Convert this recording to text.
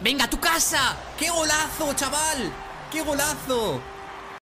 ¡Venga, a tu casa! ¡Qué golazo, chaval! ¡Qué golazo!